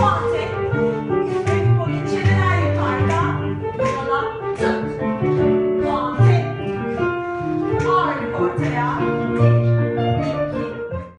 放腿 three four in china you're